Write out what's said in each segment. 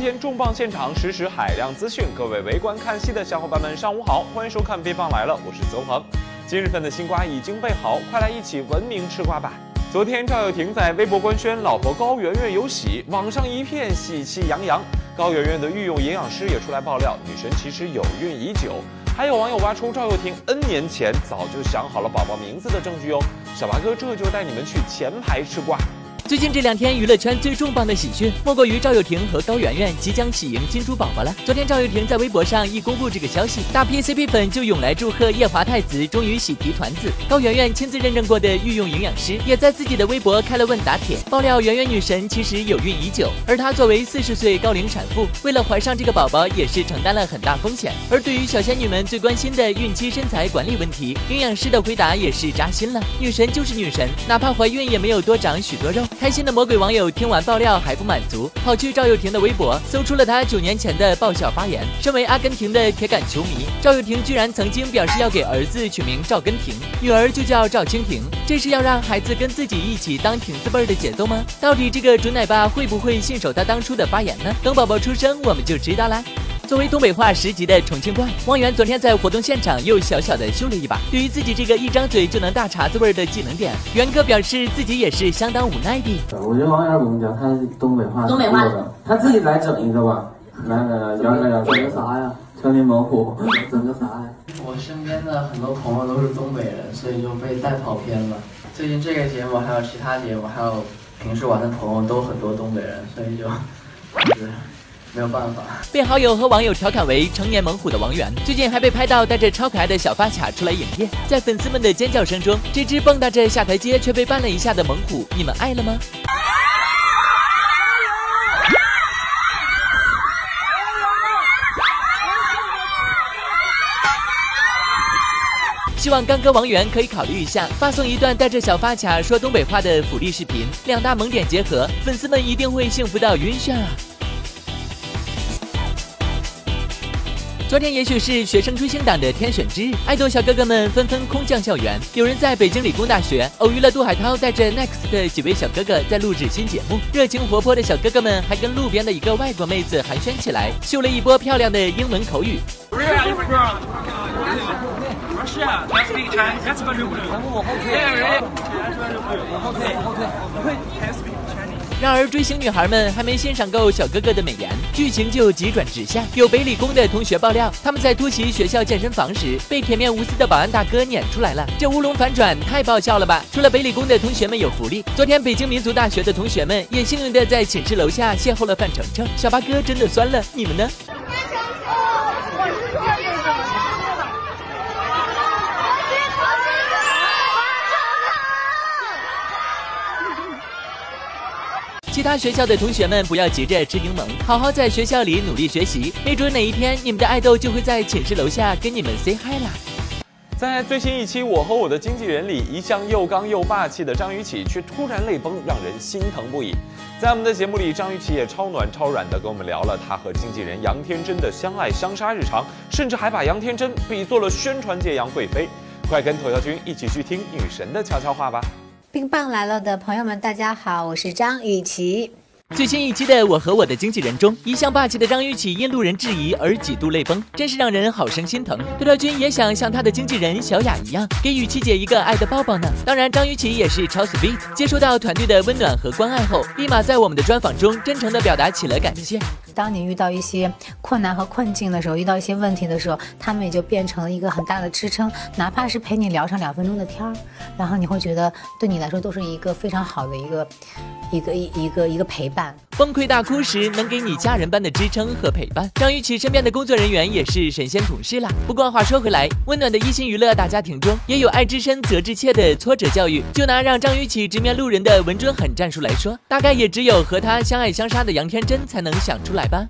今天重磅现场，实时海量资讯。各位围观看戏的小伙伴们，上午好，欢迎收看《别棒来了》，我是邹恒。今日份的新瓜已经备好，快来一起文明吃瓜吧！昨天赵又廷在微博官宣老婆高圆圆有喜，网上一片喜气洋洋。高圆圆的御用营养师也出来爆料，女神其实有孕已久。还有网友挖出赵又廷 N 年前早就想好了宝宝名字的证据哦。小八哥这就带你们去前排吃瓜。最近这两天，娱乐圈最重磅的喜讯，莫过于赵又廷和高圆圆即将喜迎金猪宝宝了。昨天赵又廷在微博上一公布这个消息，大批 CP 粉就涌来祝贺夜华太子终于喜提团子。高圆圆亲自认证过的御用营养师，也在自己的微博开了问答帖，爆料圆圆女神其实有孕已久，而她作为四十岁高龄产妇，为了怀上这个宝宝，也是承担了很大风险。而对于小仙女们最关心的孕期身材管理问题，营养师的回答也是扎心了。女神就是女神，哪怕怀孕也没有多长许多肉。开心的魔鬼网友听完爆料还不满足，跑去赵又廷的微博搜出了他九年前的爆笑发言。身为阿根廷的铁杆球迷，赵又廷居然曾经表示要给儿子取名赵根廷，女儿就叫赵蜻蜓。这是要让孩子跟自己一起当挺字辈儿的节奏吗？到底这个准奶爸会不会信守他当初的发言呢？等宝宝出生我们就知道啦。作为东北话十级的重庆怪，汪源昨天在活动现场又小小的秀了一把。对于自己这个一张嘴就能大碴子味儿的技能点，源哥表示自己也是相当无奈的。我觉得汪源怎么讲，他东北话，东北话，他自己来整一个吧。来来来，讲讲讲，整个啥呀？全民猛虎，整个啥呀？我身边的很多朋友都是东北人，所以就被带跑偏了。最近这个节目，还有其他节目，还有平时玩的朋友都很多东北人，所以就就是。没有办法，被好友和网友调侃为成年猛虎的王源，最近还被拍到带着超可爱的小发卡出来营业。在粉丝们的尖叫声中，这只蹦跶着下台阶却被绊了一下的猛虎，你们爱了吗？希望刚哥王源可以考虑一下，发送一段带着小发卡说东北话的福利视频，两大萌点结合，粉丝们一定会幸福到晕眩啊！昨天也许是学生追星党的天选之日，爱豆小哥哥们纷纷空降校园。有人在北京理工大学偶遇了杜海涛，带着 Next 的几位小哥哥在录制新节目。热情活泼的小哥哥们还跟路边的一个外国妹子寒暄起来，秀了一波漂亮的英文口语。然而，追星女孩们还没欣赏够小哥哥的美颜，剧情就急转直下。有北理工的同学爆料，他们在突袭学校健身房时，被铁面无私的保安大哥撵出来了。这乌龙反转太爆笑了吧！除了北理工的同学们有福利，昨天北京民族大学的同学们也幸运的在寝室楼下邂逅了范丞丞。小八哥真的酸了，你们呢？其他学校的同学们不要急着吃柠檬，好好在学校里努力学习，没准哪一天你们的爱豆就会在寝室楼下跟你们 say hi 啦。在最新一期《我和我的经纪人》里，一向又刚又霸气的张雨绮却突然泪崩，让人心疼不已。在我们的节目里，张雨绮也超暖超软的跟我们聊了她和经纪人杨天真的相爱相杀日常，甚至还把杨天真比作了宣传界杨贵妃。快跟头条君一起去听女神的悄悄话吧。冰棒来了的朋友们，大家好，我是张雨绮。最新一期的《我和我的经纪人》中，一向霸气的张雨绮因路人质疑而几度泪崩，真是让人好生心疼。头条君也想像他的经纪人小雅一样，给雨绮姐一个爱的抱抱呢。当然，张雨绮也是超 sweet，接收到团队的温暖和关爱后，立马在我们的专访中真诚地表达起了感谢。当你遇到一些困难和困境的时候，遇到一些问题的时候，他们也就变成了一个很大的支撑，哪怕是陪你聊上两分钟的天儿，然后你会觉得对你来说都是一个非常好的一个。一个一一个一个陪伴，崩溃大哭时能给你家人般的支撑和陪伴。张雨绮身边的工作人员也是神仙同事啦。不过话说回来，温暖的一心娱乐大家庭中也有爱之深责之切的挫折教育。就拿让张雨绮直面路人的稳准狠战术来说，大概也只有和她相爱相杀的杨天真才能想出来吧。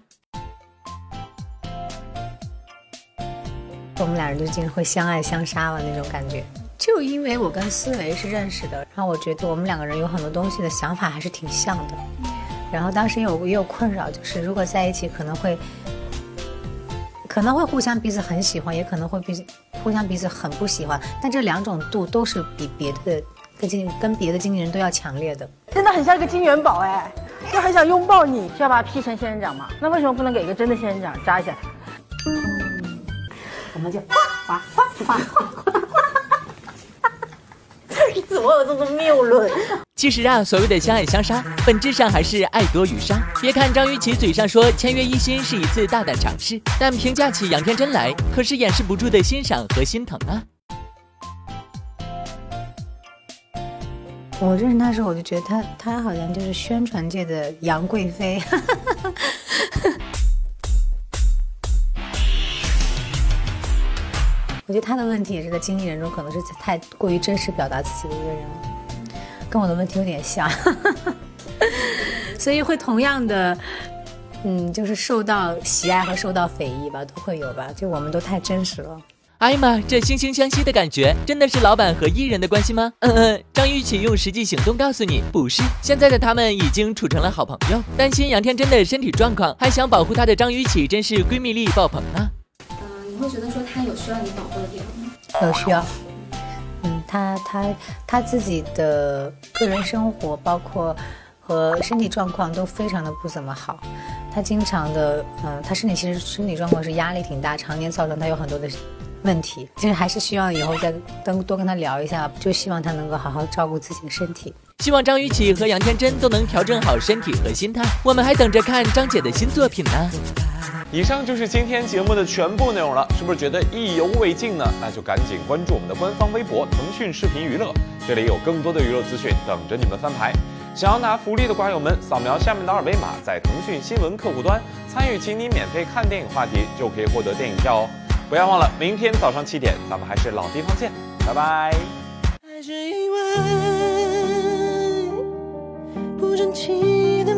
我们俩人就经常会相爱相杀了那种感觉。就因为我跟思维是认识的，然后我觉得我们两个人有很多东西的想法还是挺像的。然后当时有也有困扰，就是如果在一起可能会可能会互相彼此很喜欢，也可能会彼此互相彼此很不喜欢。但这两种度都是比别的跟经跟别的经纪人都要强烈的。真的很像一个金元宝哎。就很想拥抱你，是要把它 P 成仙人掌吗？那为什么不能给一个真的仙人掌扎一下？我们就哗哗哗哗哗。怎么有这么谬论？其实啊，所谓的相爱相杀，本质上还是爱多于杀。别看张雨绮嘴上说签约一心是一次大胆尝试，但评价起杨天真来，可是掩饰不住的欣赏和心疼啊。我认识他时候，我就觉得他他好像就是宣传界的杨贵妃。我觉得他的问题也是在经纪人中，可能是太过于真实表达自己的一个人，跟我的问题有点像，所以会同样的，嗯，就是受到喜爱和受到非议吧，都会有吧。就我们都太真实了。哎呀妈，这惺惺相惜的感觉，真的是老板和艺人的关系吗？嗯嗯，张雨绮用实际行动告诉你，不是。现在的他们已经处成了好朋友，担心杨天真的身体状况，还想保护她的张雨绮，真是闺蜜力爆棚啊！会觉得说他有需要你保护的地方吗？有需要，嗯，他他他自己的个人生活，包括和身体状况都非常的不怎么好。他经常的，嗯，他身体其实身体状况是压力挺大，常年造成他有很多的问题。其实还是希望以后再跟多跟他聊一下，就希望他能够好好照顾自己的身体。希望张雨绮和杨天真都能调整好身体和心态。我们还等着看张姐的新作品呢。以上就是今天节目的全部内容了，是不是觉得意犹未尽呢？那就赶紧关注我们的官方微博腾讯视频娱乐，这里有更多的娱乐资讯等着你们翻牌。想要拿福利的瓜友们，扫描下面的二维码，在腾讯新闻客户端参与“请你免费看电影”话题，就可以获得电影票哦。不要忘了，明天早上七点，咱们还是老地方见，拜拜。还是因为不争气的